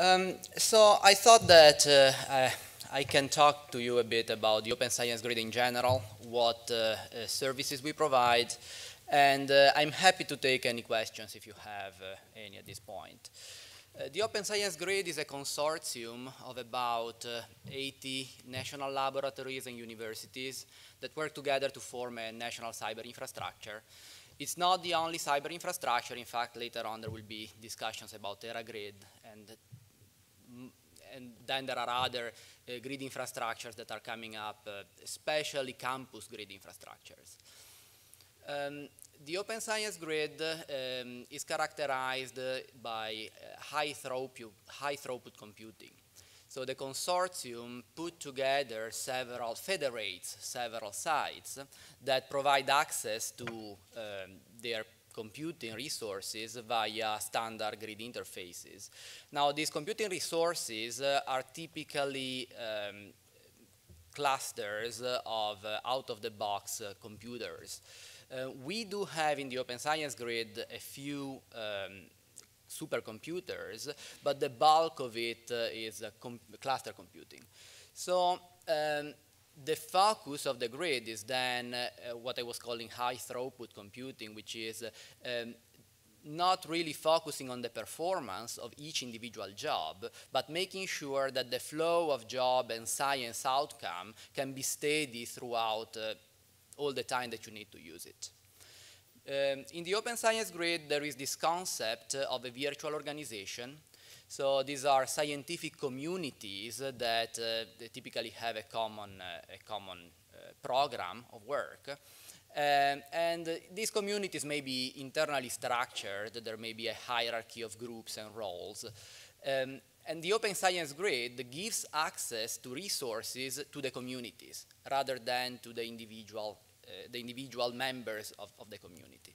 Um, so I thought that uh, I, I, can talk to you a bit about the Open Science Grid in general, what uh, uh, services we provide, and uh, I'm happy to take any questions if you have uh, any at this point. Uh, the Open Science Grid is a consortium of about 80 national laboratories and universities that work together to form a national cyber infrastructure. It's not the only cyber infrastructure. In fact, later on there will be discussions about TeraGrid and and then there are other uh, grid infrastructures that are coming up, uh, especially campus grid infrastructures. Um, the Open Science Grid um, is characterized by uh, high, throughput, high throughput computing. So the consortium put together several, federates several sites that provide access to um, their computing resources via standard grid interfaces. Now these computing resources uh, are typically um, clusters of uh, out-of-the-box uh, computers. Uh, we do have in the Open Science Grid a few um, supercomputers, but the bulk of it uh, is com cluster computing. So um, the focus of the grid is then uh, what I was calling high throughput computing, which is um, not really focusing on the performance of each individual job, but making sure that the flow of job and science outcome can be steady throughout uh, all the time that you need to use it. Um, in the Open Science Grid, there is this concept of a virtual organization. So these are scientific communities that uh, typically have a common, uh, a common uh, program of work. Um, and these communities may be internally structured. There may be a hierarchy of groups and roles. Um, and the Open Science Grid gives access to resources to the communities rather than to the individual uh, the individual members of, of, the community.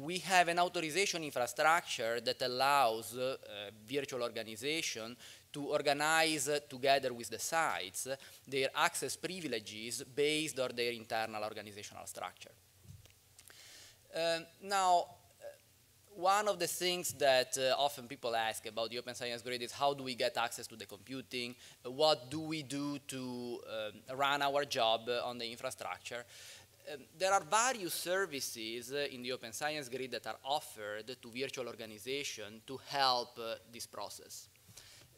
We have an authorization infrastructure that allows uh, virtual organization to organize uh, together with the sites their access privileges based on their internal organizational structure. Uh, now, one of the things that uh, often people ask about the Open Science Grid is how do we get access to the computing? Uh, what do we do to um, run our job uh, on the infrastructure? Um, there are various services uh, in the Open Science Grid that are offered to virtual organization to help uh, this process.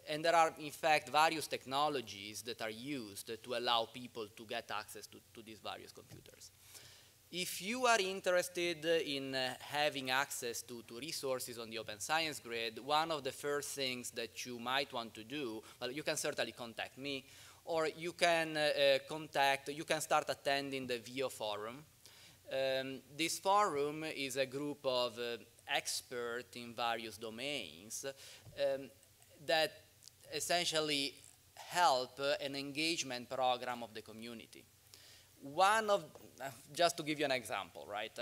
And there are, in fact, various technologies that are used to allow people to get access to, to these various computers. If you are interested in uh, having access to, to, resources on the Open Science Grid, one of the first things that you might want to do, well, you can certainly contact me, or you can uh, uh, contact, you can start attending the VO forum. Um, this forum is a group of uh, experts in various domains um, that essentially help an engagement program of the community. One of, just to give you an example, right?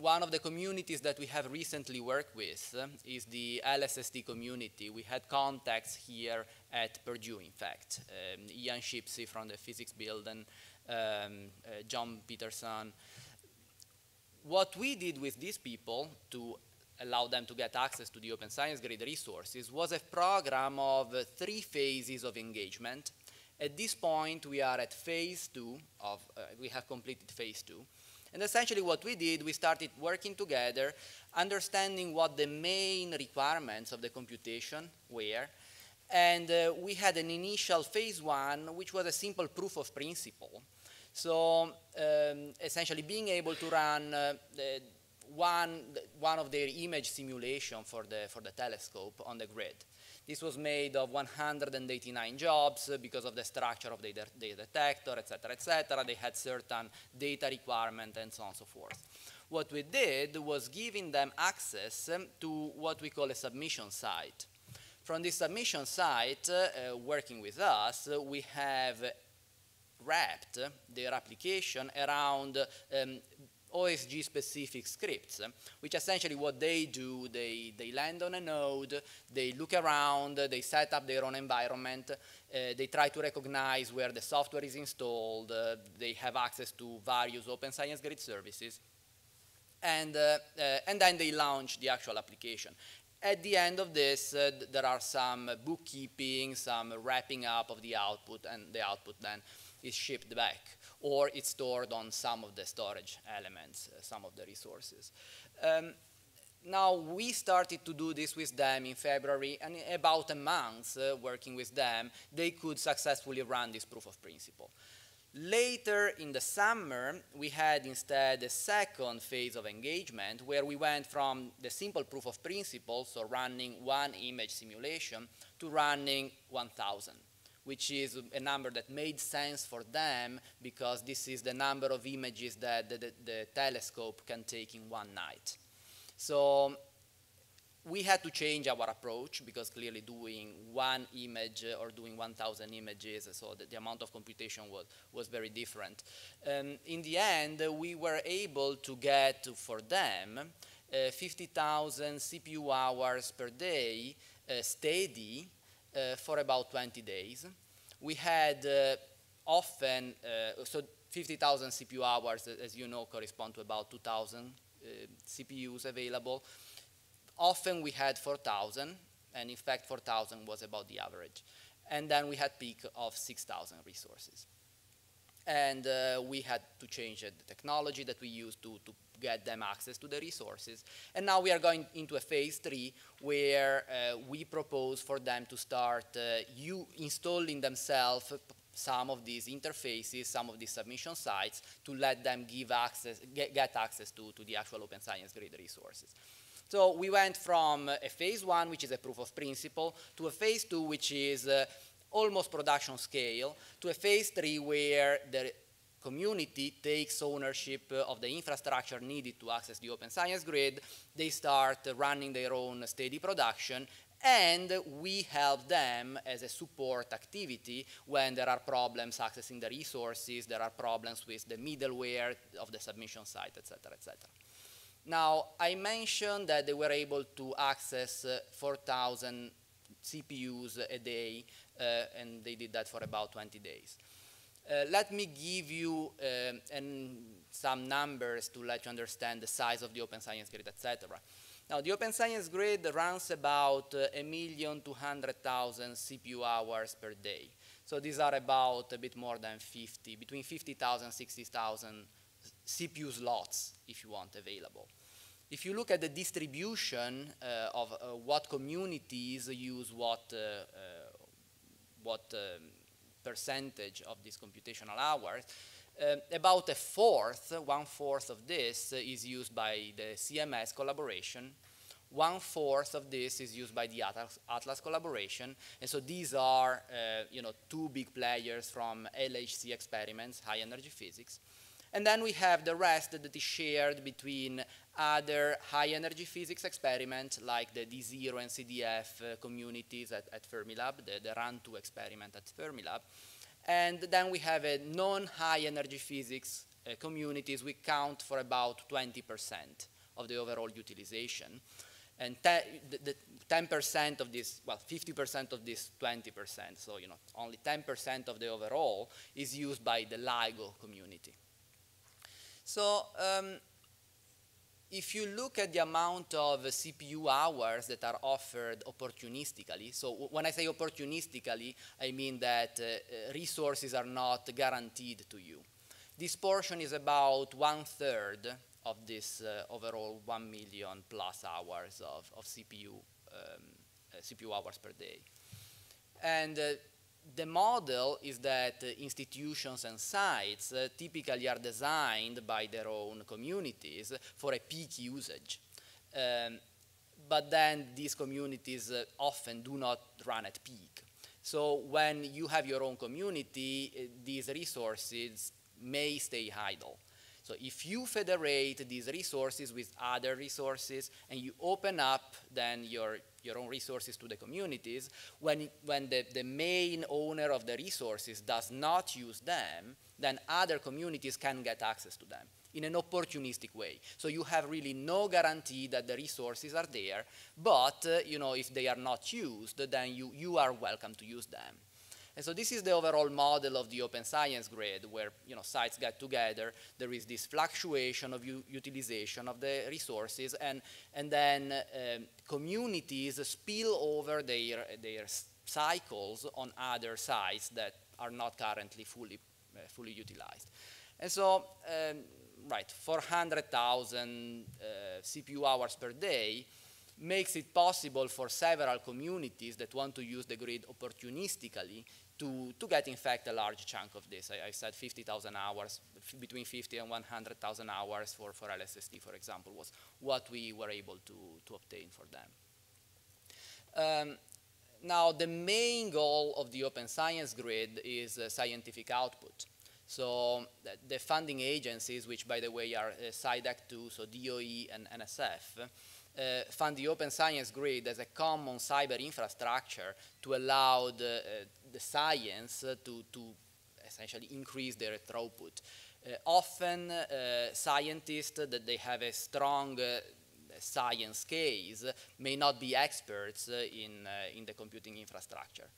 One of the communities that we have recently worked with uh, is the LSST community. We had contacts here at Purdue, in fact. Um, Ian Shipsey from the physics building, um, uh, John Peterson. What we did with these people to allow them to get access to the Open Science Grid resources was a program of three phases of engagement. At this point, we are at phase two of, uh, we have completed phase two. And essentially what we did, we started working together, understanding what the main requirements of the computation were, and uh, we had an initial phase one, which was a simple proof of principle. So um, essentially being able to run uh, one, one of their image simulation for the, for the telescope on the grid. This was made of 189 jobs because of the structure of the, the detector, etc., etc. They had certain data requirement and so on and so forth. What we did was giving them access to what we call a submission site. From this submission site, uh, working with us, we have wrapped their application around um, OSG specific scripts, which essentially what they do, they, they land on a node, they look around, they set up their own environment, uh, they try to recognize where the software is installed, uh, they have access to various open science grid services, and, uh, and then they launch the actual application. At the end of this, there are some bookkeeping, some wrapping up of the output, and the output then is shipped back, or it's stored on some of the storage elements, uh, some of the resources. Um, now, we started to do this with them in February, and in about a month uh, working with them, they could successfully run this proof of principle. Later in the summer, we had instead a second phase of engagement where we went from the simple proof of principle, so running one image simulation, to running 1,000, which is a number that made sense for them because this is the number of images that the, the, the telescope can take in one night. So we had to change our approach because clearly doing one image or doing 1,000 images, so the, the, amount of computation was, was very different. Um, in the end, we were able to get for them uh, 50,000 CPU hours per day uh, steady uh, for about 20 days. We had uh, often, uh, so 50,000 CPU hours, as you know, correspond to about 2,000 uh, CPUs available. Often we had 4,000, and in fact 4,000 was about the average. And then we had peak of 6,000 resources. And uh, we had to change the technology that we used to, to get them access to the resources. And now we are going into a phase three where uh, we propose for them to start uh, you installing themselves some of these interfaces, some of these submission sites to let them give access, get, get access to, to the actual Open Science Grid resources. So we went from a phase one, which is a proof of principle, to a phase two, which is uh, almost production scale, to a phase three where the community takes ownership of the infrastructure needed to access the open science grid. They start running their own steady production and we help them as a support activity when there are problems accessing the resources, there are problems with the middleware of the submission site, etc., etc. Now, I mentioned that they were able to access uh, 4,000 CPUs a day, uh, and they did that for about 20 days. Uh, let me give you uh, some numbers to let you understand the size of the Open Science Grid, etc. Now, the Open Science Grid runs about uh, a million two hundred thousand CPU hours per day. So these are about a bit more than 50, between 50,000 60,000 CPU slots, if you want, available. If you look at the distribution uh, of uh, what communities use what, uh, uh what um, percentage of these computational hours, uh, about a fourth, one fourth of this is used by the CMS collaboration. One fourth of this is used by the Atlas, Atlas collaboration. And so these are, uh, you know, two big players from LHC experiments, high energy physics. And then we have the rest that is shared between other high energy physics experiments like the D0 and CDF uh, communities at, at Fermilab, the, the RAN2 experiment at Fermilab, and then we have a non-high energy physics uh, communities. We count for about 20% of the overall utilization. And the 10% of this, well, 50% of this 20%, so you know, only 10% of the overall is used by the LIGO community. So um, if you look at the amount of CPU hours that are offered opportunistically, so when I say opportunistically, I mean that uh, resources are not guaranteed to you. This portion is about one third of this uh, overall 1 million plus hours of, of CPU, um, uh, CPU hours per day. And uh, the model is that uh, institutions and sites uh, typically are designed by their own communities for a peak usage. Um, but then these communities uh, often do not run at peak. So when you have your own community, these resources may stay idle. So if you federate these resources with other resources and you open up then your, your own resources to the communities, when, when the, the main owner of the resources does not use them, then other communities can get access to them in an opportunistic way. So you have really no guarantee that the resources are there, but uh, you know, if they are not used, then you, you are welcome to use them. And so this is the overall model of the open science grid where you know, sites get together, there is this fluctuation of utilization of the resources and, and then um, communities spill over their, their cycles on other sites that are not currently fully, uh, fully utilized. And so, um, right, 400,000 uh, CPU hours per day makes it possible for several communities that want to use the grid opportunistically to, to get, in fact, a large chunk of this. I, I said 50,000 hours, between 50 and 100,000 hours for, for LSST, for example, was what we were able to, to obtain for them. Um, now, the main goal of the Open Science Grid is uh, scientific output. So the funding agencies, which by the way are uh, SCIDAC2, so DOE and NSF, uh, fund the Open Science Grid as a common cyber infrastructure to allow the, uh, the science to, to essentially increase their throughput. Uh, often uh, scientists that they have a strong uh, science case may not be experts in, in the computing infrastructure.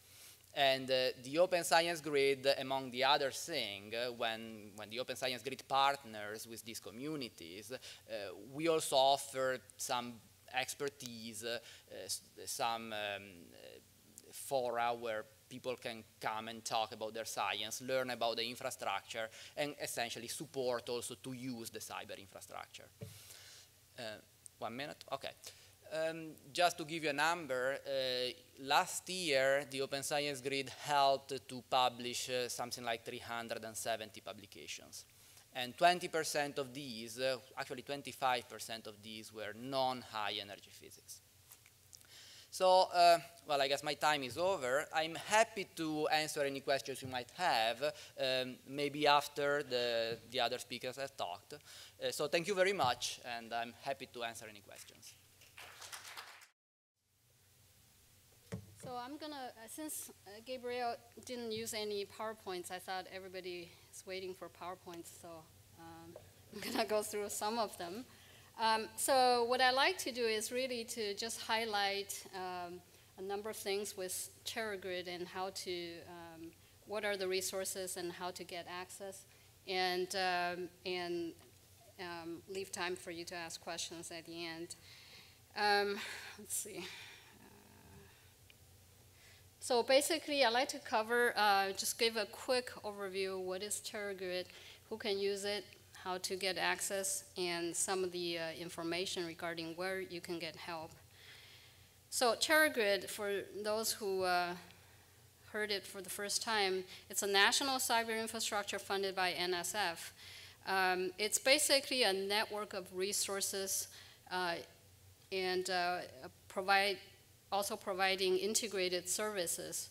And uh, the Open Science Grid, among the other thing, uh, when, when the Open Science Grid partners with these communities, uh, we also offer some expertise, uh, some um, fora where people can come and talk about their science, learn about the infrastructure, and essentially support also to use the cyber infrastructure. Uh, one minute, okay. Um, just to give you a number, uh, last year the Open Science Grid helped to publish uh, something like 370 publications. And 20% of these, uh, actually 25% of these were non-high energy physics. So, uh, well, I guess my time is over. I'm happy to answer any questions you might have, um, maybe after the, the other speakers have talked. Uh, so thank you very much, and I'm happy to answer any questions. So I'm gonna, uh, since uh, Gabriel didn't use any PowerPoints, I thought everybody is waiting for PowerPoints, so um, I'm gonna go through some of them. Um, so what I like to do is really to just highlight um, a number of things with TeraGrid and how to, um, what are the resources and how to get access, and, um, and um, leave time for you to ask questions at the end. let's see. So basically, I'd like to cover, uh, just give a quick overview, what is TeraGrid, who can use it, how to get access, and some of the uh, information regarding where you can get help. So TeraGrid, for those who uh, heard it for the first time, it's a national cyber infrastructure funded by NSF. Um, it's basically a network of resources uh, and uh, provide also providing integrated services.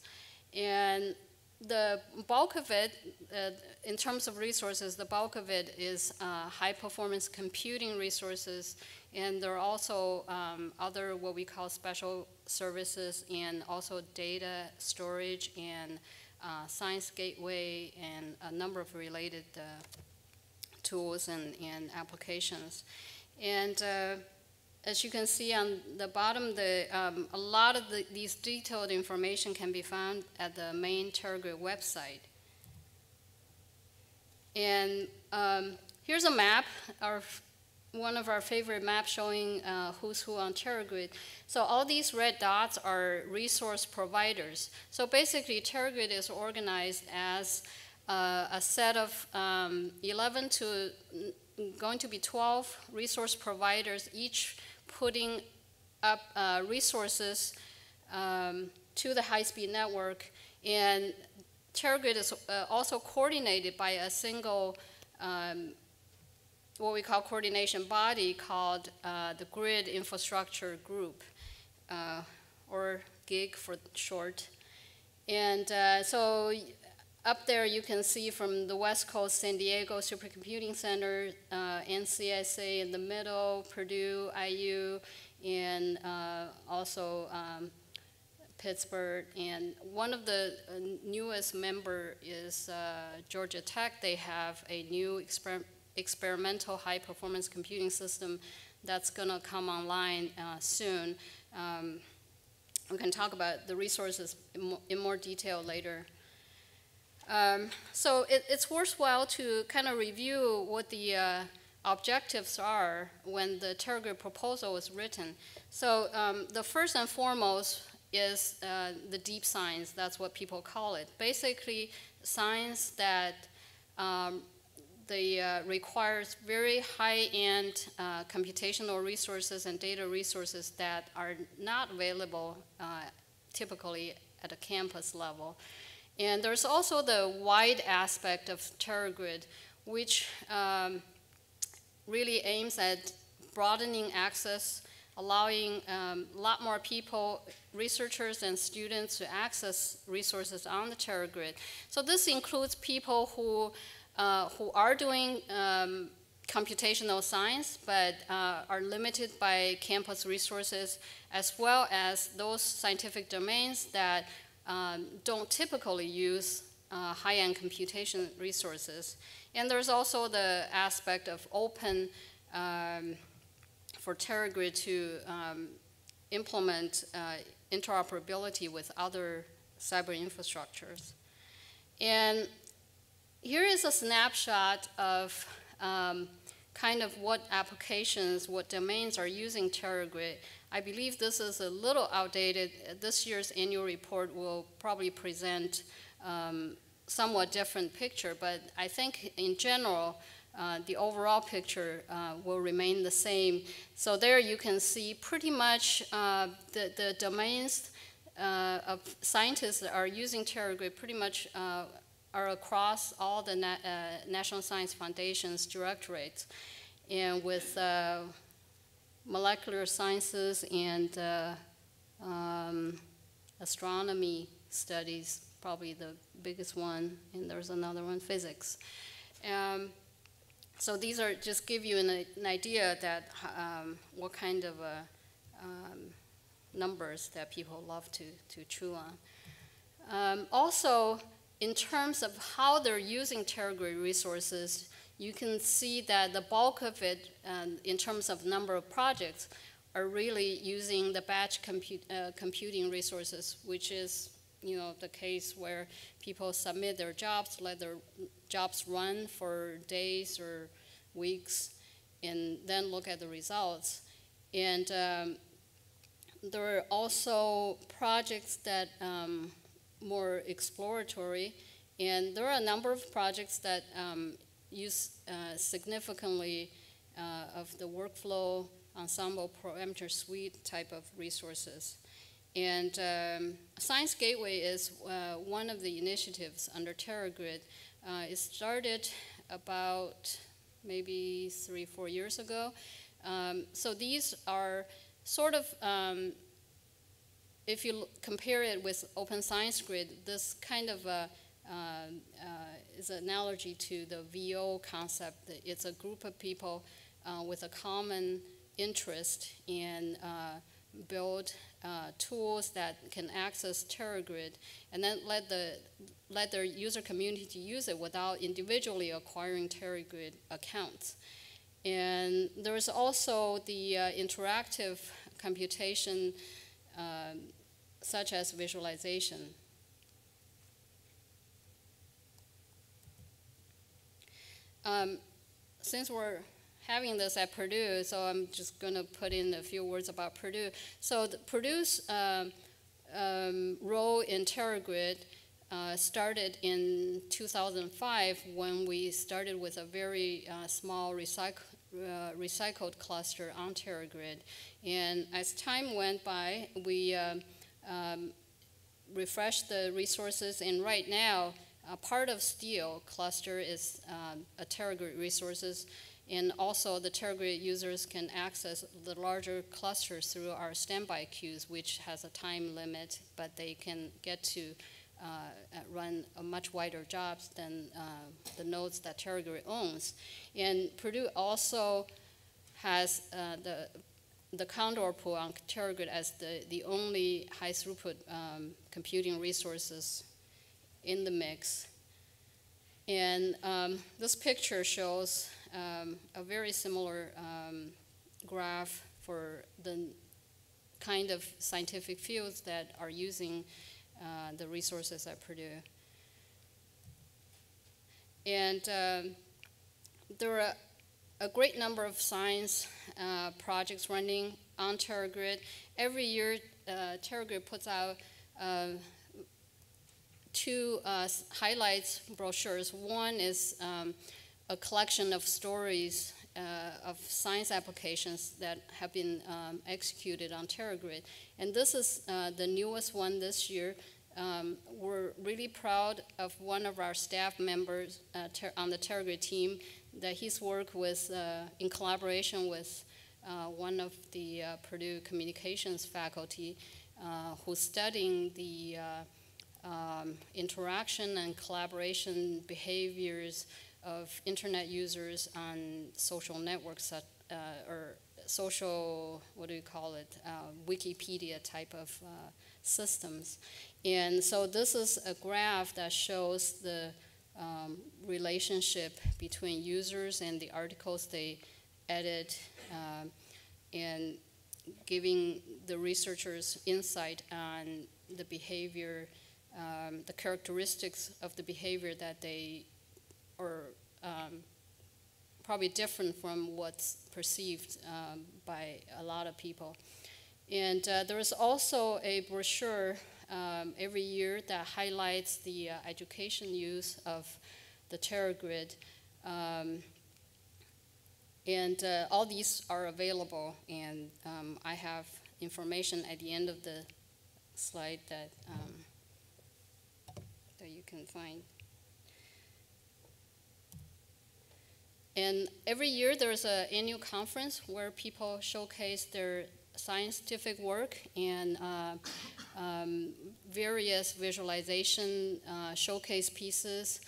And the bulk of it, uh, in terms of resources, the bulk of it is uh, high performance computing resources, and there are also um, other what we call special services and also data storage and uh, science gateway and a number of related uh, tools and, and applications. And uh, as you can see on the bottom, the, um, a lot of the, these detailed information can be found at the main TeraGrid website. And um, here's a map, our, one of our favorite maps showing uh, who's who on TeraGrid. So all these red dots are resource providers. So basically, TeraGrid is organized as uh, a set of um, 11 to going to be 12 resource providers, each putting up uh, resources um, to the high-speed network. And TeraGrid is uh, also coordinated by a single, um, what we call coordination body called uh, the Grid Infrastructure Group, uh, or GIG for short. And uh, so up there you can see from the West Coast, San Diego Supercomputing Center, uh, NCSA in the middle, Purdue, IU, and uh, also um, Pittsburgh. And one of the uh, newest member is uh, Georgia Tech. They have a new exper experimental high performance computing system that's going to come online uh, soon. Um, we can talk about the resources in more detail later. Um, so it, it's worthwhile to kind of review what the uh, objectives are when the TeraGrid proposal was written. So um, the first and foremost is uh, the deep science. That's what people call it. Basically, science that um, the, uh, requires very high-end uh, computational resources and data resources that are not available uh, typically at a campus level. And there's also the wide aspect of TeraGrid, which um, really aims at broadening access, allowing um, a lot more people, researchers and students to access resources on the TeraGrid. So this includes people who, uh, who are doing um, computational science, but uh, are limited by campus resources, as well as those scientific domains that um, don't typically use uh, high-end computation resources. And there's also the aspect of open um, for TeraGrid to um, implement uh, interoperability with other cyber infrastructures. And here is a snapshot of um, kind of what applications, what domains are using TeraGrid I believe this is a little outdated. This year's annual report will probably present um, somewhat different picture, but I think in general, uh, the overall picture uh, will remain the same. So there you can see pretty much uh, the, the domains uh, of scientists that are using TeraGrid pretty much uh, are across all the na uh, National Science Foundation's directorates. And with molecular sciences and uh, um, astronomy studies, probably the biggest one, and there's another one, physics. Um, so these are just give you an, an idea that um, what kind of uh, um, numbers that people love to, to chew on. Um, also, in terms of how they're using TeraGrid resources, you can see that the bulk of it, um, in terms of number of projects, are really using the batch compute, uh, computing resources, which is you know, the case where people submit their jobs, let their jobs run for days or weeks, and then look at the results. And um, there are also projects that um, more exploratory, and there are a number of projects that um, use uh, significantly uh, of the workflow ensemble parameter suite type of resources. And um, Science Gateway is uh, one of the initiatives under TeraGrid. Uh, it started about maybe three, four years ago. Um, so these are sort of, um, if you compare it with Open Science Grid, this kind of uh, is an analogy to the VO concept. It's a group of people uh, with a common interest in uh, build uh, tools that can access TeraGrid and then let the let their user community use it without individually acquiring TeraGrid accounts. And there's also the uh, interactive computation um, such as visualization. Um, since we're having this at Purdue, so I'm just going to put in a few words about Purdue. So Purdue's um, um, role in TeraGrid uh, started in 2005 when we started with a very uh, small uh, recycled cluster on TeraGrid. And as time went by, we um, um refreshed the resources, and right now, a part of Steele cluster is um, a TeraGrid resources, and also the TeraGrid users can access the larger clusters through our standby queues, which has a time limit, but they can get to uh, run a much wider jobs than uh, the nodes that TeraGrid owns. And Purdue also has uh, the the Condor pool on TeraGrid as the, the only high throughput um, computing resources in the mix. And um, this picture shows um, a very similar um, graph for the kind of scientific fields that are using uh, the resources at Purdue. And um, there are a great number of science uh, projects running on TeraGrid. Every year, uh, TeraGrid puts out uh, two uh, highlights brochures. One is um, a collection of stories uh, of science applications that have been um, executed on TeraGrid. And this is uh, the newest one this year. Um, we're really proud of one of our staff members uh, on the TeraGrid team that he's worked with uh, in collaboration with uh, one of the Purdue communications faculty who's studying the um, interaction and collaboration behaviors of internet users on social networks uh, or social, what do you call it, uh, Wikipedia type of uh, systems. And so this is a graph that shows the um, relationship between users and the articles they edit um, and giving the researchers insight on the behavior, um, the characteristics of the behavior that they are um, probably different from what's perceived um, by a lot of people. And uh, there is also a brochure um, every year that highlights the uh, education use of the TeraGrid. Um, and uh, all these are available, and um, I have information at the end of the slide that, can find. And every year there's an annual conference where people showcase their scientific work and uh, um, various visualization uh, showcase pieces,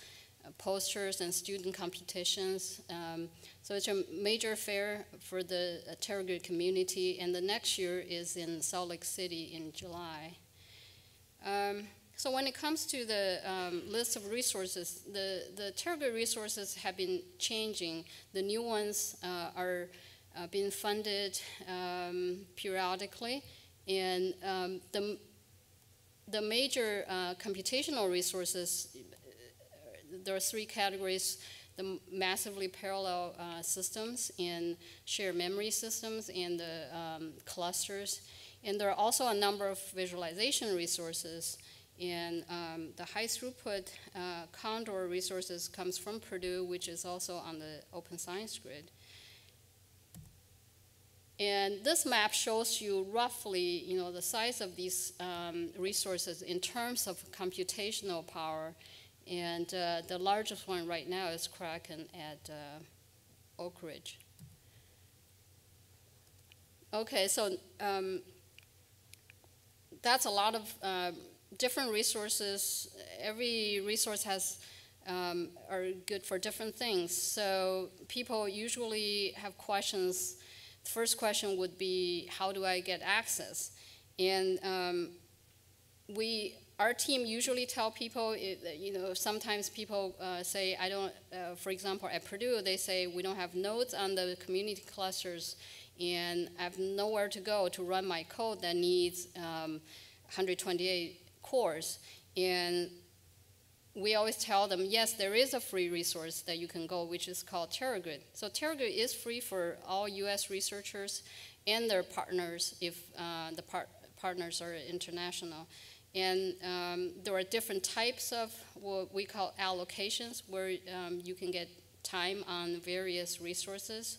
uh, posters, and student competitions. Um, so it's a major fair for the uh, TeraGrid community, and the next year is in Salt Lake City in July. Um, so when it comes to the um, list of resources, the, the TeraGrid resources have been changing. The new ones uh, are uh, being funded um, periodically, and um, the, the major uh, computational resources, there are three categories, the massively parallel uh, systems and shared memory systems and the um, clusters. And there are also a number of visualization resources and um, the high throughput uh, Condor resources comes from Purdue, which is also on the Open Science Grid. And this map shows you roughly, you know, the size of these um, resources in terms of computational power. And uh, the largest one right now is Kraken at uh, Oak Ridge. Okay, so um, that's a lot of uh, different resources. Every resource has um, are good for different things. So people usually have questions the first question would be, how do I get access? And um, we, our team usually tell people, you know, sometimes people uh, say, I don't, uh, for example, at Purdue, they say, we don't have nodes on the community clusters, and I have nowhere to go to run my code that needs um, 128 cores. And we always tell them, yes, there is a free resource that you can go, which is called TeraGrid. So TeraGrid is free for all U.S. researchers and their partners if uh, the par partners are international. And um, there are different types of what we call allocations, where um, you can get time on various resources.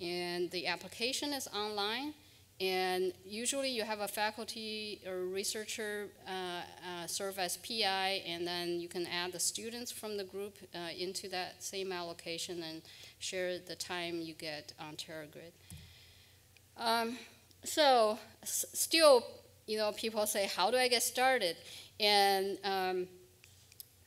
And the application is online. And usually you have a faculty or researcher uh, uh, serve as PI, and then you can add the students from the group uh, into that same allocation and share the time you get on TeraGrid. Um, so still, you know, people say, how do I get started? And um,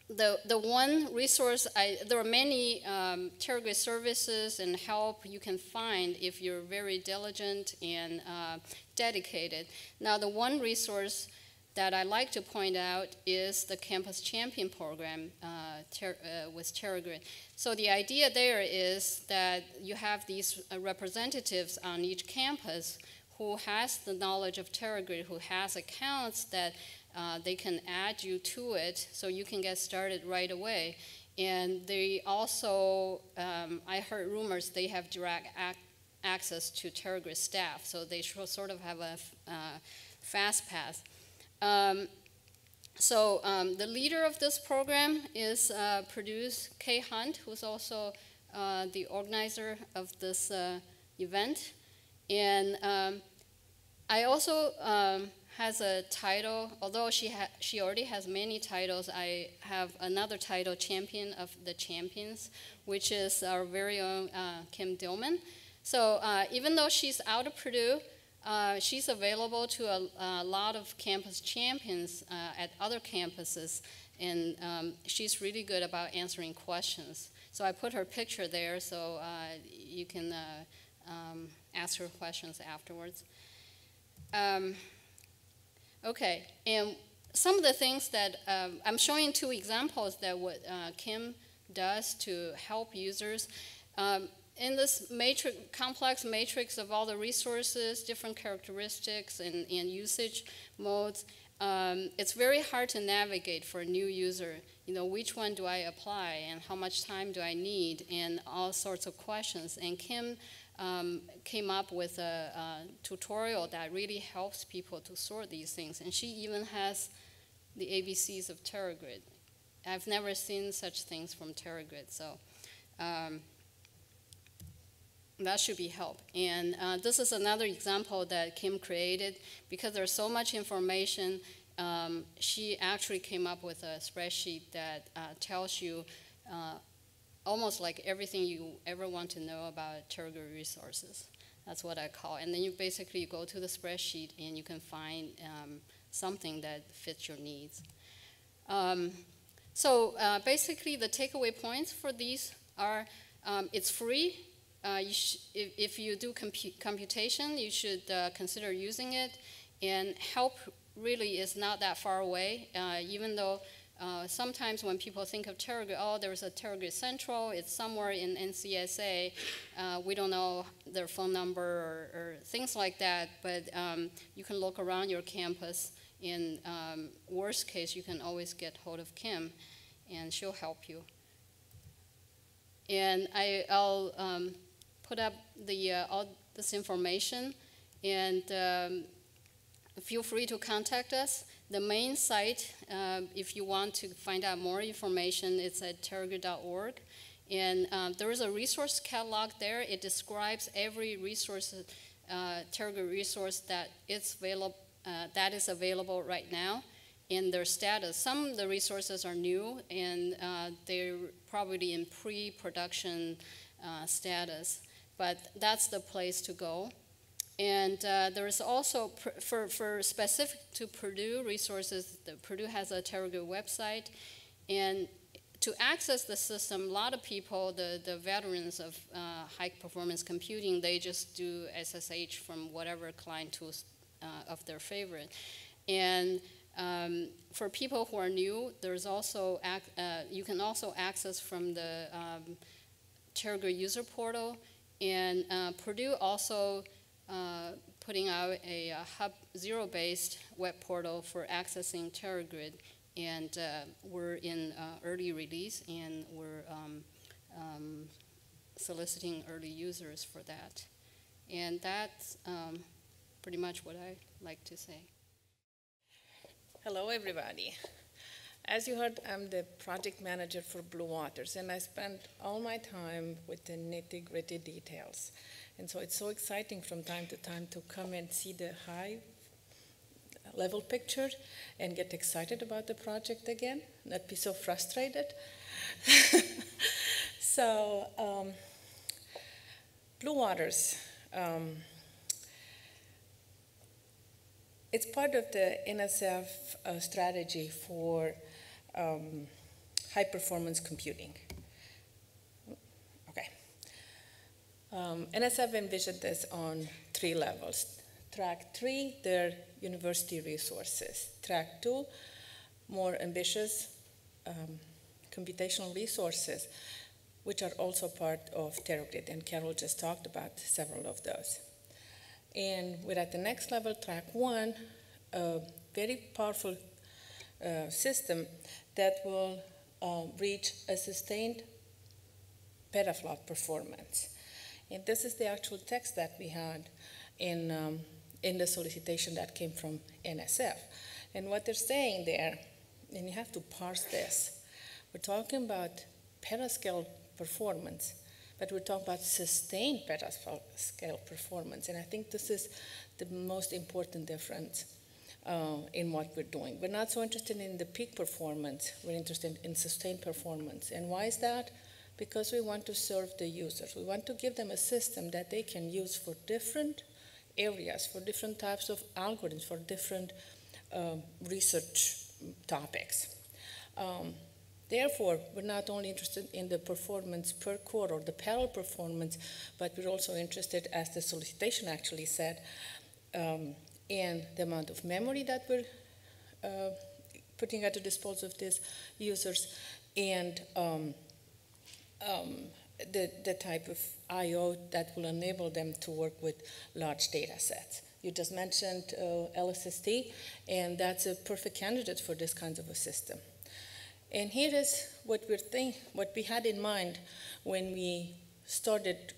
the, the one resource, I, there are many um, services and help you can find if you're very diligent and uh, dedicated. Now, the one resource that I like to point out is the Campus Champion program uh, ter uh, with TeraGrid. So the idea there is that you have these uh, representatives on each campus who has the knowledge of TeraGrid, who has accounts that uh, they can add you to it so you can get started right away. And they also, um, I heard rumors they have direct ac- access to TeraGrid staff, so they sort of have a uh, fast path. Um, so um, the leader of this program is uh, Purdue's Kay Hunt, who's also uh, the organizer of this uh, event. And um, I also um, has a title, although she, she already has many titles, I have another title, Champion of the Champions, which is our very own uh, Kim Dillman. So uh, even though she's out of Purdue, uh, she's available to a, a, lot of campus champions uh, at other campuses, and um, she's really good about answering questions. So I put her picture there so uh, you can uh, um, ask her questions afterwards. Um, Okay, and some of the things that um, I'm showing two examples that what uh, Kim does to help users. Um, in this matrix, complex matrix of all the resources, different characteristics, and, and usage modes, um, it's very hard to navigate for a new user. You know, which one do I apply, and how much time do I need, and all sorts of questions. And Kim um, came up with a, a, tutorial that really helps people to sort these things. And she even has the ABCs of TeraGrid. I've never seen such things from TeraGrid, so um, that should be help. And uh, this is another example that Kim created because there's so much information. Um, she actually came up with a spreadsheet that uh, tells you uh, almost like everything you ever want to know about TeraGrid resources. That's what I call. And then you basically go to the spreadsheet and you can find um, something that fits your needs. Um, so uh, basically, the takeaway points for these are um, it's free. Uh, if, if, you do compu computation, you should uh, consider using it. And help really is not that far away, uh, even though uh, sometimes when people think of TeraGrid, oh, there's a TeraGrid Central, it's somewhere in NCSA. Uh, we don't know their phone number or, or things like that, but um, you can look around your campus. In um, worst case, you can always get hold of Kim, and she'll help you. And I, will um, put up the, uh, all this information, and um, feel free to contact us. The main site, uh, if you want to find out more information, it's at teragrid.org. And um, there is a resource catalog there. It describes every resource, uh, TeraGrid resource that is, available, uh, that is available right now and their status. Some of the resources are new and uh, they're probably in pre-production uh, status, but that's the place to go. And uh, there is also, for, for specific to Purdue resources, the Purdue has a TeraGrid website. And to access the system, a lot of people, the, the veterans of uh, high performance computing, they just do SSH from whatever client tools uh, of their favorite. And um, for people who are new, there's also, uh, you can also access from the um, user portal. And uh, Purdue also uh, putting out a, a hub zero-based web portal for accessing TeraGrid, and uh, we're in uh, early release, and we're um, um, soliciting early users for that. And that's um, pretty much what I like to say. Hello, everybody. As you heard, I'm the project manager for Blue Waters, and I spend all my time with the nitty gritty details. And so it's so exciting from time to time to come and see the high level picture and get excited about the project again, not be so frustrated. so, um, Blue Waters. Um, it's part of the NSF uh, strategy for um, high performance computing. Okay. Um, NSF envisioned this on three levels. Track three, their university resources. Track two, more ambitious um, computational resources, which are also part of TeraGrid, and Carol just talked about several of those. And we're at the next level, track one, a very powerful uh, system that will uh, reach a sustained petaflop performance. And this is the actual text that we had in, um, in the solicitation that came from NSF. And what they're saying there, and you have to parse this, we're talking about petascale performance, but we're talking about sustained petascale performance. And I think this is the most important difference uh, in what we're doing. We're not so interested in the peak performance, we're interested in sustained performance. And why is that? Because we want to serve the users. We want to give them a system that they can use for different areas, for different types of algorithms, for different um, research topics. Um, therefore, we're not only interested in the performance per core or the parallel performance, but we're also interested, as the solicitation actually said, um, in the amount of memory that we're uh, putting at the disposal of these users and um, um, the, the type of I.O. that will enable them to work with large data sets. You just mentioned uh, LSST, and that's a perfect candidate for this kind of a system. And here is what we're think, what we had in mind when we started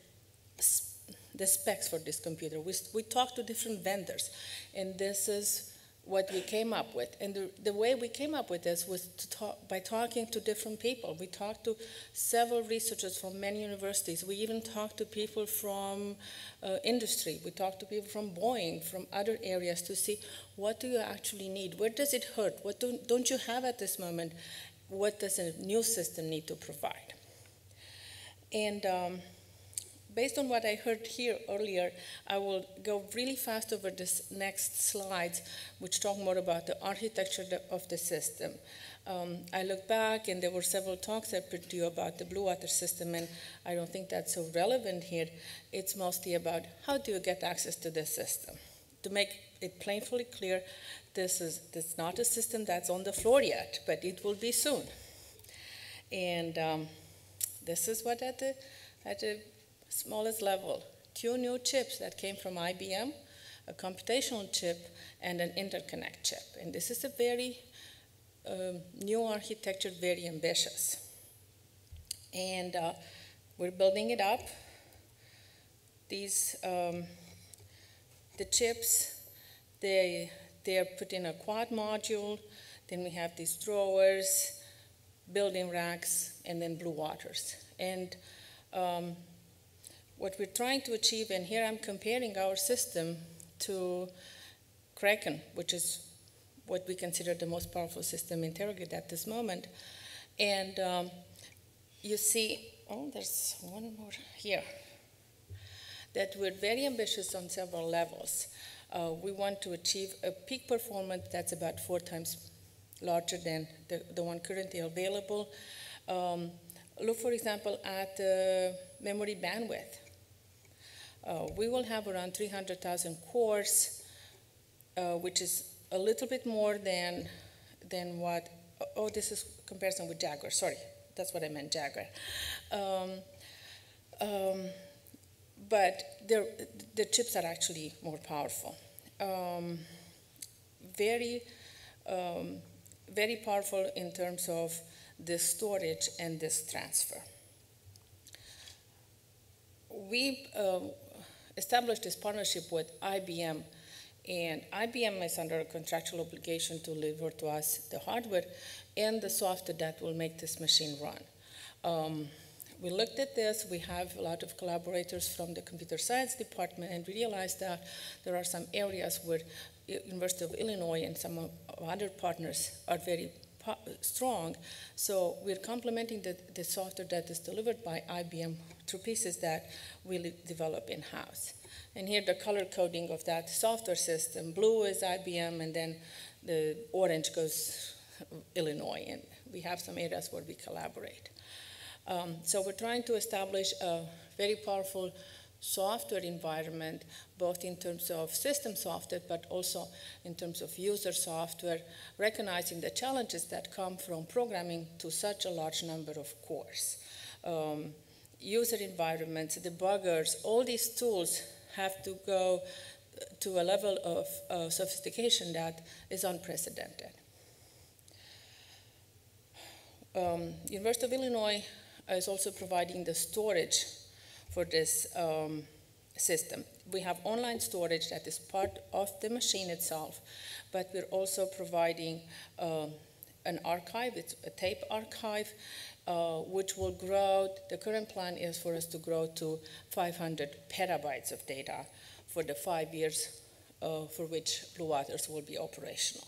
the specs for this computer. We, we talked to different vendors, and this is what we came up with. And the, the way we came up with this was talk, by talking to different people. We talked to several researchers from many universities. We even talked to people from uh, industry. We talked to people from Boeing, from other areas to see what do you actually need? Where does it hurt? What do, don't you have at this moment? What does a new system need to provide? And um, based on what I heard here earlier, I will go really fast over this next slides, which talk more about the architecture of the system. Um, I look back, and there were several talks I put to you about the Blue Water system, and I don't think that's so relevant here. It's mostly about how do you get access to the system. To make it plainly clear, this is, this is not a system that's on the floor yet, but it will be soon. And um, this is what at the, at the smallest level, two new chips that came from IBM, a computational chip and an interconnect chip. And this is a very um, new architecture, very ambitious. And uh, we're building it up. These, um, the chips, they, they are put in a quad module. Then we have these drawers, building racks, and then blue waters. And um, what we're trying to achieve, and here I'm comparing our system to Kraken, which is what we consider the most powerful system in TeraGrid at this moment. And um, you see, oh, there's one more here, that we're very ambitious on several levels. Uh, we want to achieve a peak performance that's about four times larger than the, the one currently available. Um, look, for example, at the memory bandwidth. Uh, we will have around 300,000 cores, uh, which is a little bit more than, than what, oh, this is comparison with Jaguar, sorry, that's what I meant, Jaguar. Um, um, but the chips are actually more powerful. Um, very, um, very powerful in terms of the storage and this transfer. We, uh, established this partnership with IBM, and IBM is under a contractual obligation to deliver to us the hardware and the software that will make this machine run. Um, we looked at this, we have a lot of collaborators from the computer science department, and we realized that there are some areas where University of Illinois and some of other partners are very strong. So we're complementing the, the software that is delivered by IBM through pieces that we develop in-house. And here the color coding of that software system. Blue is IBM, and then the orange goes Illinois, and we have some areas where we collaborate. Um, so we're trying to establish a very powerful software environment, both in terms of system software, but also in terms of user software, recognizing the challenges that come from programming to such a large number of cores. Um, user environments, debuggers, all these tools have to go to a level of uh, sophistication that is unprecedented. um, University of Illinois is also providing the storage for this um, system. We have online storage that is part of the machine itself, but we're also providing um, an archive, it's a tape archive, uh, which will grow. The current plan is for us to grow to 500 petabytes of data for the five years uh, for which Blue Waters will be operational.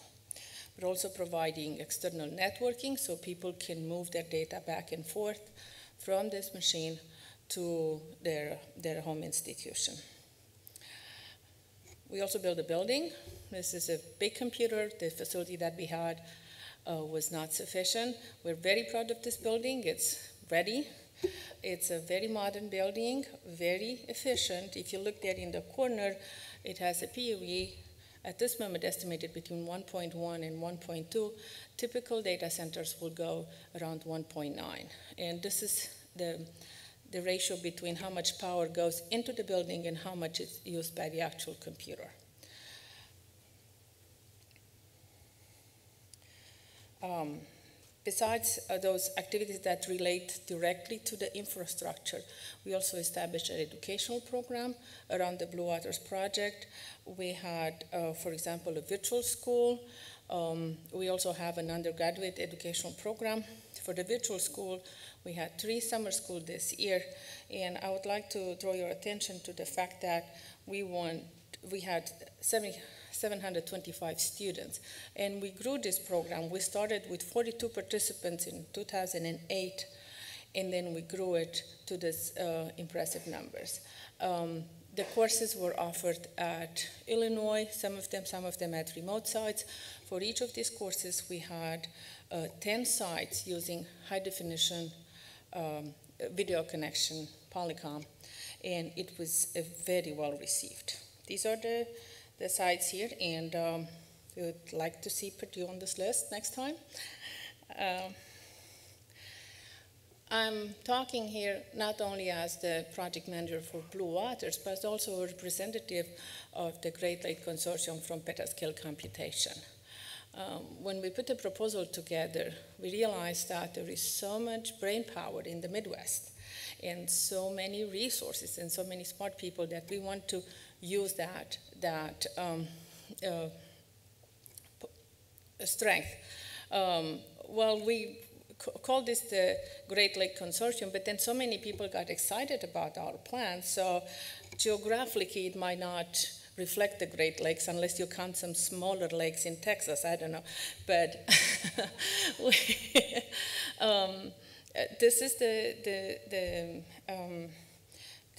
We're also providing external networking so people can move their data back and forth from this machine to their, their home institution. We also built a building. This is a big computer. The facility that we had uh, was not sufficient. We're very proud of this building. It's ready. It's a very modern building, very efficient. If you look there in the corner, it has a PUE at this moment estimated between 1.1 and 1.2. Typical data centers will go around 1.9. And this is the, the ratio between how much power goes into the building and how much is used by the actual computer. Um, besides uh, those activities that relate directly to the infrastructure, we also established an educational program around the Blue Waters project. We had, uh, for example, a virtual school. Um, we also have an undergraduate educational program. For the virtual school, we had three summer schools this year, and I would like to draw your attention to the fact that we won, we had 70, 725 students. And we grew this program. We started with 42 participants in 2008, and then we grew it to these uh, impressive numbers. Um, the courses were offered at Illinois, some of them, some of them at remote sites. For each of these courses, we had uh, 10 sites using high definition um, video connection, Polycom, and it was uh, very well received. These are the the sites here, and um, we would like to see Purdue on this list next time. Uh, I'm talking here not only as the project manager for Blue Waters, but also a representative of the Great Lake Consortium from Petascale Computation. Um, when we put the proposal together, we realized that there is so much brain power in the Midwest and so many resources and so many smart people that we want to use that that um, uh, strength. Um, well, we called this the Great Lake Consortium, but then so many people got excited about our plan. So geographically, it might not reflect the Great Lakes unless you count some smaller lakes in Texas. I don't know, but we, um, this is the the the. Um,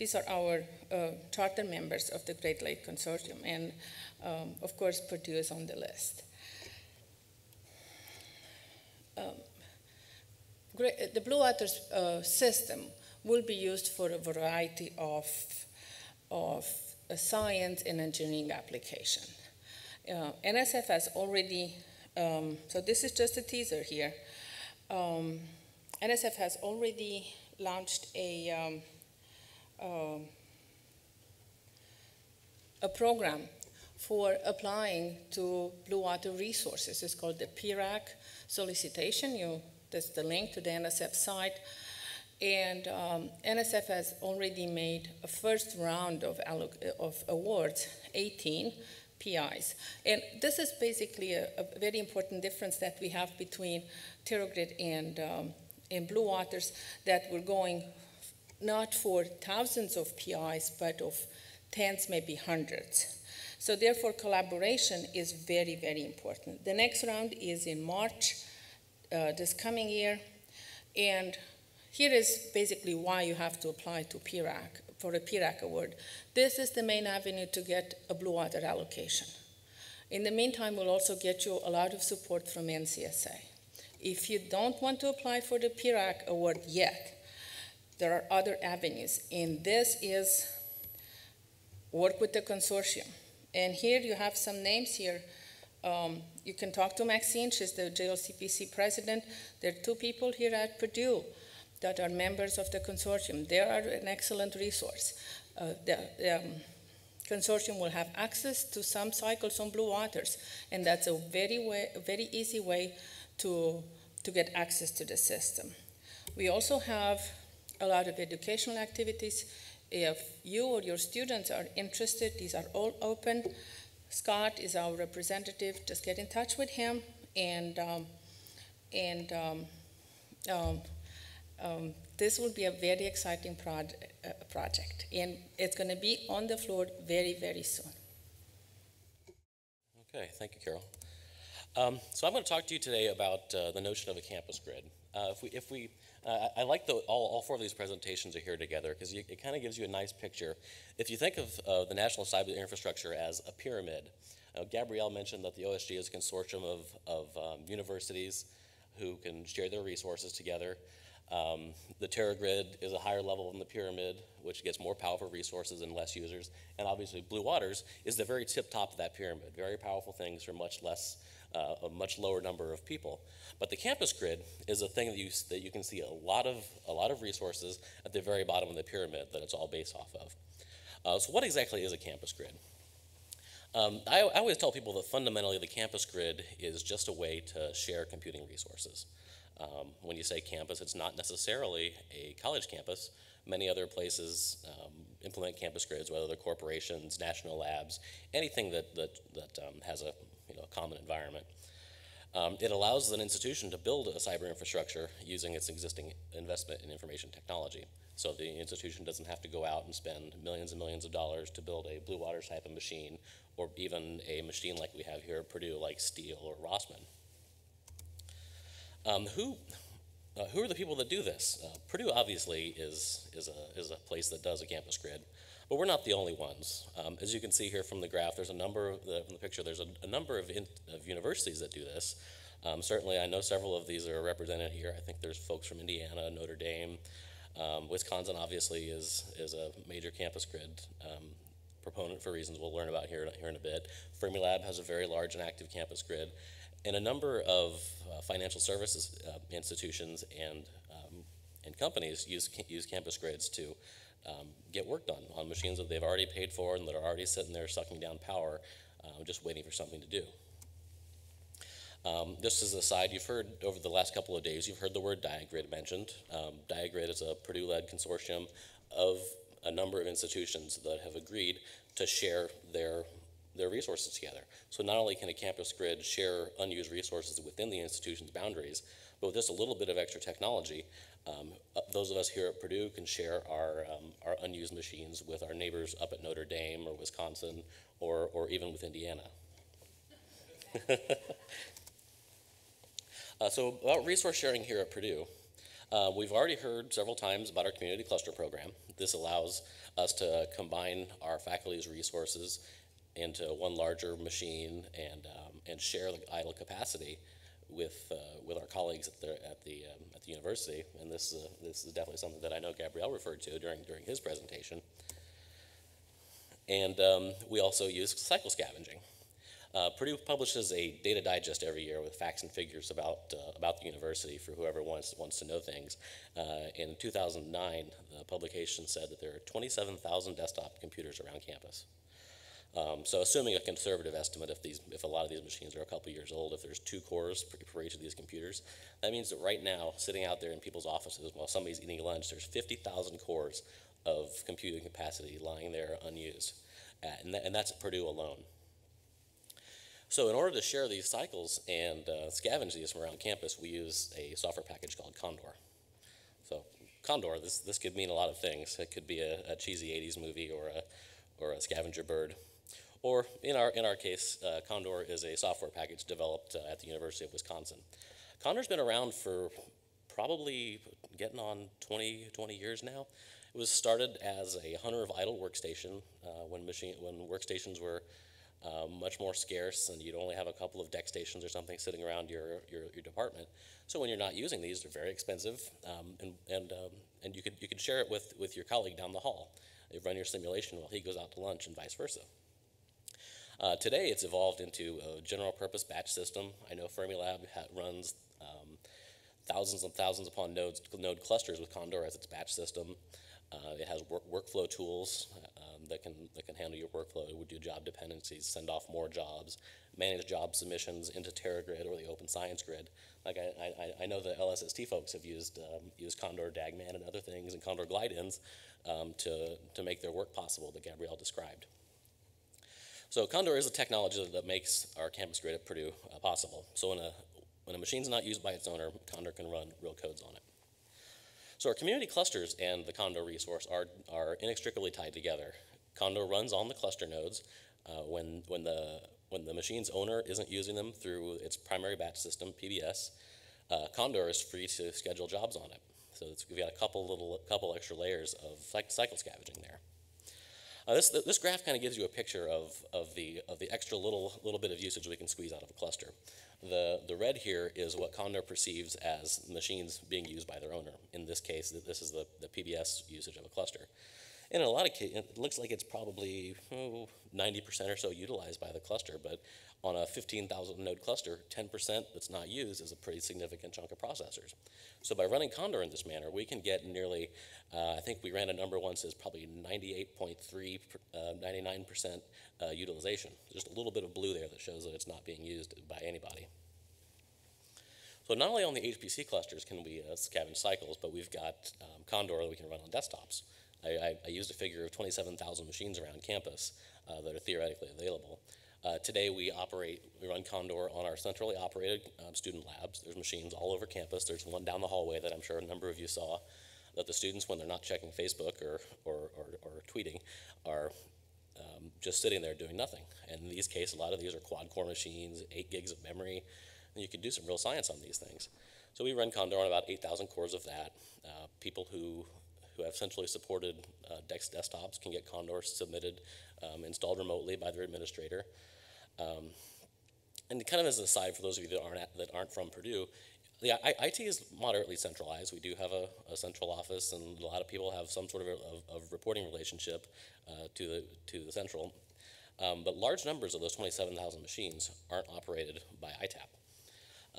these are our uh, charter members of the Great Lake Consortium, and um, of course, Purdue is on the list. Um, the Blue Waters uh, system will be used for a variety of, of uh, science and engineering application. Uh, NSF has already, um, so this is just a teaser here. Um, NSF has already launched a um, a program for applying to blue water resources. It's called the PRAC solicitation. You, that's the link to the NSF site. And um, NSF has already made a first round of, of awards, 18 PIs. And this is basically a, a, very important difference that we have between TeraGrid and, um, and Blue Waters, that we're going not for thousands of PIs, but of tens, maybe hundreds. So therefore, collaboration is very, very important. The next round is in March uh, this coming year, and here is basically why you have to apply to PRAC for a PRAC award. This is the main avenue to get a blue water allocation. In the meantime, we'll also get you a lot of support from NCSA. If you don't want to apply for the PRAC award yet, there are other avenues, and this is work with the consortium. And here you have some names here. Um, you can talk to Maxine, she's the GLCPC president. There are two people here at Purdue that are members of the consortium. They are an excellent resource. Uh, the um, consortium will have access to some cycles on blue waters, and that's a very, way, very easy way to to get access to the system. We also have a lot of educational activities. If you or your students are interested, these are all open. Scott is our representative. Just get in touch with him, and um, and um, um, um this will be a very exciting uh, project, and it's going to be on the floor very, very soon. Okay, thank you, Carol. Um, so I'm going to talk to you today about uh, the notion of a campus grid. Uh, if we, if we uh, I like the, all, all four of these presentations are here together because it kind of gives you a nice picture. If you think of the national cyber infrastructure as a pyramid, uh, Gabriele mentioned that the OSG is a consortium of, of um, universities who can share their resources together. Um, the TeraGrid is a higher level in the pyramid, which gets more powerful resources and less users. And obviously, Blue Waters is the very tip top of that pyramid. Very powerful things for much less, uh, a much lower number of people. But the campus grid is a thing that you, that you can see a lot, of, a lot of resources at the very bottom of the pyramid that it's all based off of. Uh, so, what exactly is a campus grid? Um, I, I always tell people that fundamentally the campus grid is just a way to share computing resources. Um, when you say campus, it's not necessarily a college campus. Many other places um, implement campus grids, whether they're corporations, national labs, anything that, that, that um, has a common environment. Um, it allows an institution to build a cyber infrastructure using its existing investment in information technology. So the institution doesn't have to go out and spend millions and millions of dollars to build a Blue Water type of machine, or even a machine like we have here at Purdue, like Steele or Rossmann. Um, who, uh, who are the people that do this? Uh, Purdue obviously is, is, a, is a place that does a campus grid, but we're not the only ones. Um, as you can see here from the graph, there's a number, of the, the picture, there's a, a number of, in, of universities that do this. Um, certainly, I know several of these are represented here. I think there's folks from Indiana, Notre Dame. Um, Wisconsin obviously is, is a major campus grid um, proponent for reasons we'll learn about here, here in a bit. Fermilab has a very large and active campus grid and a number of uh, financial services uh, institutions and, um, and companies use, use campus grids to um, get work done on machines that they've already paid for and that are already sitting there sucking down power, uh, just waiting for something to do. Um, just as a side, you've heard over the last couple of days, you've heard the word Diagrid mentioned. Um, Diagrid is a Purdue-led consortium of a number of institutions that have agreed to share their their resources together. So not only can a campus grid share unused resources within the institution's boundaries, but with just a little bit of extra technology, um, uh, those of us here at Purdue can share our, um, our unused machines with our neighbors up at Notre Dame or Wisconsin or, or even with Indiana. uh, so about resource sharing here at Purdue. Uh, we've already heard several times about our community cluster program. This allows us to combine our faculty's resources into one larger machine and, um, and share the idle capacity with, uh, with our colleagues at the, at the, um, university. And this, uh, this is definitely something that I know Gabriele referred to during, during his presentation. And um, we also use cycle scavenging. Uh, Purdue publishes a data digest every year with facts and figures about, uh, about the university for whoever wants, wants to know things. Uh, in 2009, the publication said that there are 27,000 desktop computers around campus. Um, so assuming a conservative estimate, if, these, if a lot of these machines are a couple years old, if there's two cores for each of these computers, that means that right now, sitting out there in people's offices while somebody's eating lunch, there's 50,000 cores of computing capacity lying there unused. Uh, and, and, that's at Purdue alone. So in order to share these cycles and uh, scavenge these from around campus, we use a software package called Condor. So Condor, this, this could mean a lot of things. It could be a, a cheesy 80s movie or a, or a scavenger bird. Or in our, in our case, uh, Condor is a software package developed uh, at the University of Wisconsin. Condor's been around for probably getting on 20, 20 years now. It was started as a hunter of idle workstation uh, when, machine, when workstations were uh, much more scarce and you'd only have a couple of DECstations or something sitting around your, your, your department. So when you're not using these, they're very expensive um, and, and, um, and you, could, you could share it with, with your colleague down the hall. You run your simulation while he goes out to lunch and vice versa. Uh, today, it's evolved into a general purpose batch system. I know Fermilab runs um, thousands and thousands upon nodes, node clusters with Condor as its batch system. Uh, it has work workflow tools uh, um, that can, that can handle your workflow. It would do job dependencies, send off more jobs, manage job submissions into TeraGrid or the Open Science Grid. Like I, I, I know the LSST folks have used, um, used Condor DAGMAN and other things and Condor glide-ins um, to, to make their work possible that Gabriele described. So Condor is a technology that makes our campus grid at Purdue uh, possible. So when a, when a machine's not used by its owner, Condor can run real codes on it. So our community clusters and the Condor resource are, are inextricably tied together. Condor runs on the cluster nodes uh, when, when, the, when the machine's owner isn't using them through its primary batch system, PBS. Uh, Condor is free to schedule jobs on it. So we've got a couple little, couple extra layers of cycle scavenging there. Uh, this, this graph kind of gives you a picture of, of, the, of the extra little, little bit of usage we can squeeze out of a cluster. The, the red here is what Condor perceives as machines being used by their owner. In this case, this is the, the PBS usage of a cluster. In a lot of cases, it looks like it's probably oh, 90% or so utilized by the cluster, but on a 15,000 node cluster, 10% that's not used is a pretty significant chunk of processors. So by running Condor in this manner, we can get nearly, uh, I think we ran a number once as probably 98.3, uh, 99% uh, utilization. Just a little bit of blue there that shows that it's not being used by anybody. So not only on the HPC clusters can we uh, scavenge cycles, but we've got um, Condor that we can run on desktops. I, I, I used a figure of 27,000 machines around campus uh, that are theoretically available. Uh, today we operate, we run Condor on our centrally operated um, student labs. There's machines all over campus. There's one down the hallway that I'm sure a number of you saw that the students, when they're not checking Facebook or, or, or, or tweeting, are um, just sitting there doing nothing. And in these cases, a lot of these are quad core machines, eight gigs of memory, and you can do some real science on these things. So we run Condor on about 8,000 cores of that. Uh, people who who have centrally supported uh, DEX desktops can get Condor submitted, um, installed remotely by their administrator. Um, and kind of as an aside, for those of you that aren't, at, that aren't from Purdue, the I, IT is moderately centralized. We do have a, a, central office, and a lot of people have some sort of, a, of, of reporting relationship uh, to, the, to the central. Um, but large numbers of those 27,000 machines aren't operated by ITAP.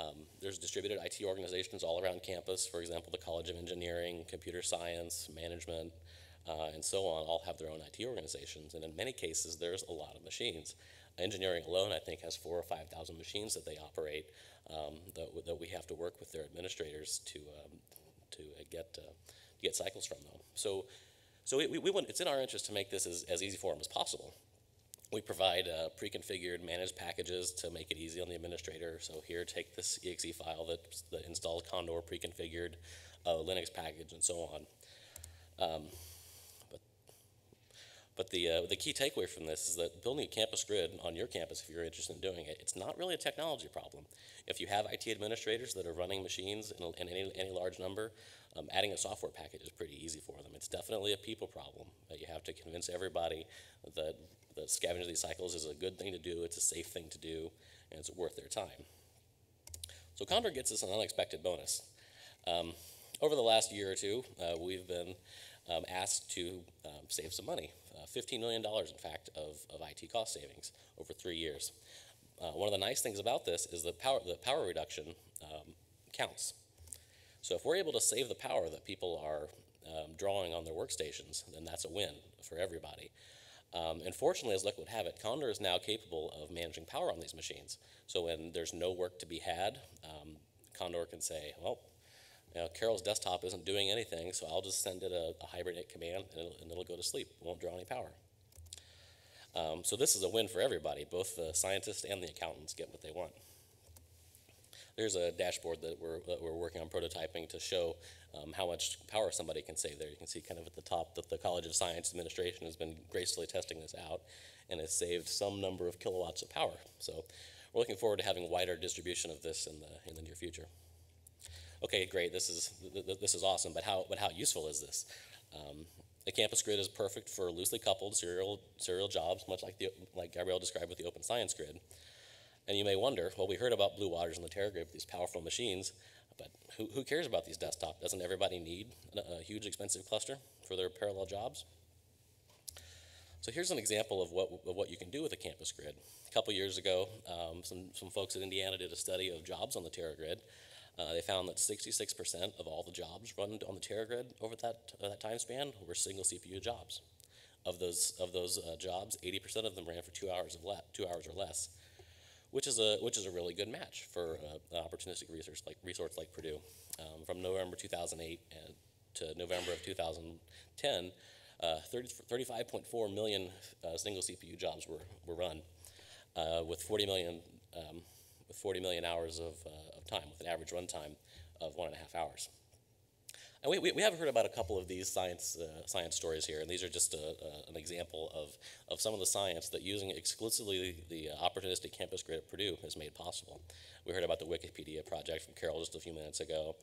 Um, there's distributed IT organizations all around campus. For example, the College of Engineering, Computer Science, Management, uh, and so on all have their own IT organizations. And in many cases, there's a lot of machines. Engineering alone, I think, has four or 5,000 machines that they operate um, that, that we have to work with their administrators to, um, to uh, get, uh, get cycles from them. So, so we, we want, it's in our interest to make this as, as easy for them as possible. We provide uh, pre-configured managed packages to make it easy on the administrator. So here, take this exe file that, that installs Condor pre-configured uh, Linux package and so on. Um, but but the, uh, the key takeaway from this is that building a campus grid on your campus, if you're interested in doing it, it's not really a technology problem. If you have IT administrators that are running machines in, in any, any large number, um, adding a software package is pretty easy for them. It's definitely a people problem that you have to convince everybody that the scavenging these cycles is a good thing to do, it's a safe thing to do, and it's worth their time. So Condor gets us an unexpected bonus. Um, over the last year or two, uh, we've been um, asked to um, save some money, uh, $15 million, in fact, of, of IT cost savings over three years. Uh, one of the nice things about this is the power, the power reduction um, counts. So if we're able to save the power that people are um, drawing on their workstations, then that's a win for everybody. Um, and fortunately, as luck would have it, Condor is now capable of managing power on these machines. So when there's no work to be had, um, Condor can say, well, you know, Carol's desktop isn't doing anything, so I'll just send it a, a hibernate command and it'll, and it'll, go to sleep. It won't draw any power. Um, so this is a win for everybody. Both the scientists and the accountants get what they want. There's a dashboard that we're, that we're working on prototyping to show um, how much power somebody can save there. You can see kind of at the top that the College of Science Administration has been gracefully testing this out and has saved some number of kilowatts of power. So we're looking forward to having wider distribution of this in the, in the near future. Okay, great, this is, this is awesome, but how, but how useful is this? Um, the campus grid is perfect for loosely coupled serial, serial jobs, much like, the, like Gabriele described with the open science grid. And you may wonder, well, we heard about Blue Waters and the TeraGrid, these powerful machines, but who, who cares about these desktop? Doesn't everybody need a, a huge expensive cluster for their parallel jobs? So here's an example of what, of what you can do with a campus grid. A couple years ago, um, some, some folks at Indiana did a study of jobs on the TeraGrid. Uh, they found that 66% of all the jobs run on the TeraGrid over that, uh, that time span were single CPU jobs. Of those, of those uh, jobs, 80% of them ran for two hours, of two hours or less, which is a, which is a really good match for uh, an opportunistic resource like, resource like Purdue. Um, from November 2008 and to November of 2010, uh, 30, 35.4 million uh, single CPU jobs were, were run, uh, with 40 million um, with 40 million hours of, uh, of time, with an average runtime of one and a half hours. And we, we, we have heard about a couple of these science, uh, science stories here, and these are just a, a, an example of, of some of the science that using exclusively the uh, opportunistic campus grid at Purdue has made possible. We heard about the Wikipedia project from Carol just a few minutes ago.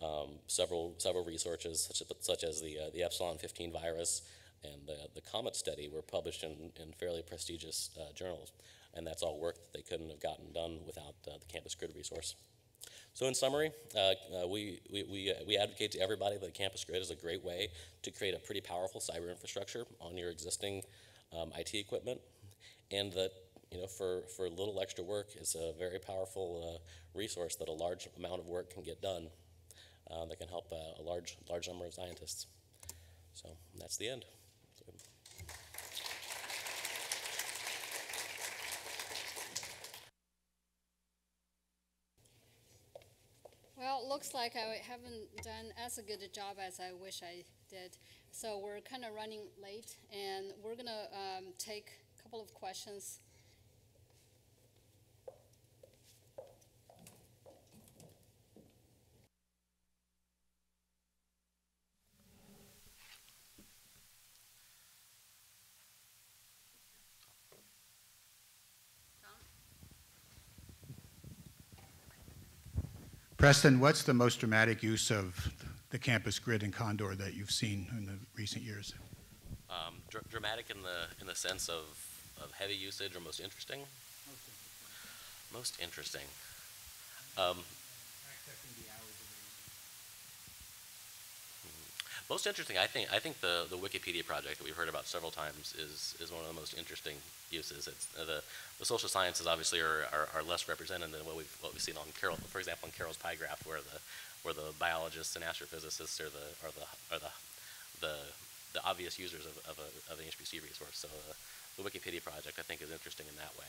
Um, several, several researches, such as, such as the, uh, the Epsilon 15 virus and the, the COMET study, were published in, in fairly prestigious uh, journals and that's all work that they couldn't have gotten done without uh, the campus grid resource. So in summary, uh, uh, we, we, we, uh, we, advocate to everybody that campus grid is a great way to create a pretty powerful cyber infrastructure on your existing um, IT equipment, and that you know, for, for a little extra work is a very powerful uh, resource that a large amount of work can get done uh, that can help a large, large number of scientists. So that's the end. Well, it looks like I haven't done as a good a job as I wish I did. So we're kind of running late, and we're going to um, take a couple of questions Preston, what's the most dramatic use of the campus grid and Condor that you've seen in the recent years? Um, dr dramatic in the in the sense of, of heavy usage or most interesting? Most interesting. Um, Most interesting, I think, I think the, the Wikipedia project that we've heard about several times is, is one of the most interesting uses. It's, uh, the, the social sciences obviously are, are, are, less represented than what we've, what we've seen on Carol, for example, on Carol's pie graph, where the, where the biologists and astrophysicists are the, are the, are the, the, the obvious users of, of, a, of an HPC resource. So uh, the Wikipedia project, I think, is interesting in that way.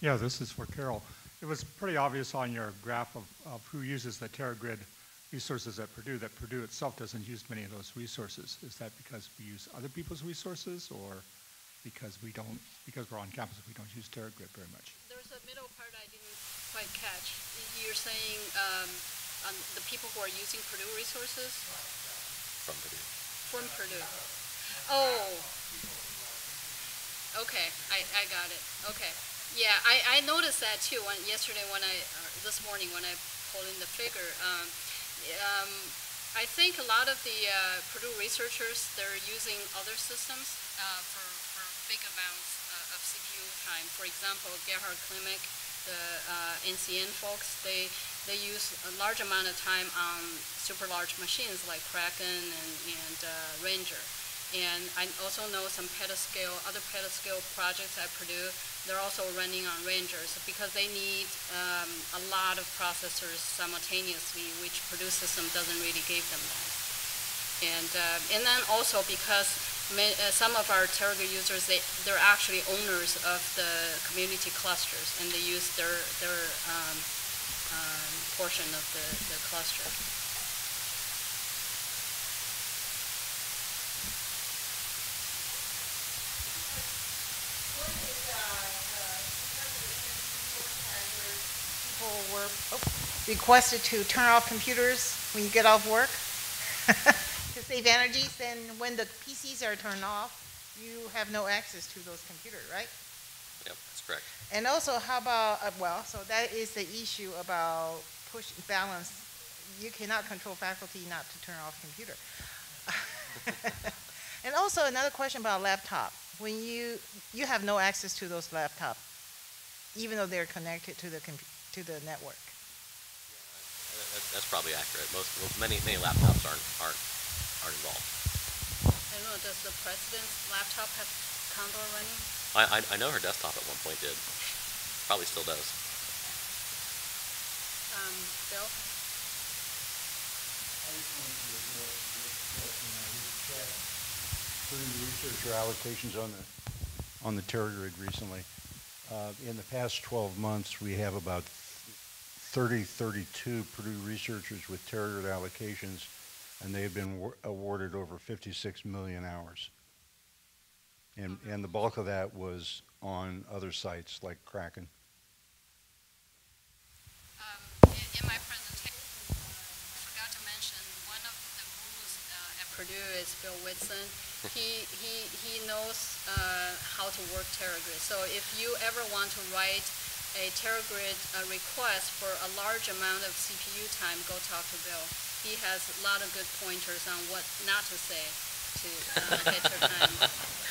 Yeah, this is for Carol. It was pretty obvious on your graph of, of who uses the TeraGrid resources at Purdue that Purdue itself doesn't use many of those resources. Is that because we use other people's resources or because we don't, because we're on campus, we don't use TeraGrid very much? There's a middle part I didn't quite catch. You're saying um, the people who are using Purdue resources? From Purdue. From Purdue. Oh. Okay, I, I got it. Okay. Yeah, I, I noticed that too when, yesterday when I, uh, this morning when I pulled in the figure. Um, um, I think a lot of the uh, Purdue researchers, they're using other systems uh, for, for big amounts uh, of CPU time. For example, Gerhard Klimeck, the uh, NCN folks, they, they use a large amount of time on super large machines like Kraken and, and uh, Ranger. And I also know some petascale, other petascale projects at Purdue, they're also running on Rangers because they need um, a lot of processors simultaneously, which Purdue system doesn't really give them that. And, uh, and then also because uh, some of our TeraGrid users, they, they're actually owners of the community clusters, and they use their, their um, um, portion of the, the cluster. Requested to turn off computers when you get off work to save energy, then when the PCs are turned off, you have no access to those computers, right? Yep, that's correct. And also, how about, uh, well, so that is the issue about push balance. You cannot control faculty not to turn off computer. and also another question about laptop. When you, you have no access to those laptops, even though they're connected to the computer to the network. Yeah, that's probably accurate. Most, many, many laptops aren't, aren't, aren't involved. I don't know, does the president's laptop have Condor running? I, I, I know her desktop at one point did. Probably still does. Um, Bill? Purdue researcher allocations on the, on the TeraGrid recently. Uh, In the past 12 months, we have about 30, 32 Purdue researchers with TeraGrid allocations, and they've been wa- awarded over 56 million hours. And, and the bulk of that was on other sites like Kraken. Um, in, in my presentation, I forgot to mention, one of the gurus uh, at Purdue is Bill Whitson. He, he, he knows uh, how to work TeraGrid. So if you ever want to write a TeraGrid uh, request for a large amount of CPU time, go talk to Bill. He has a lot of good pointers on what not to say to uh, get your time.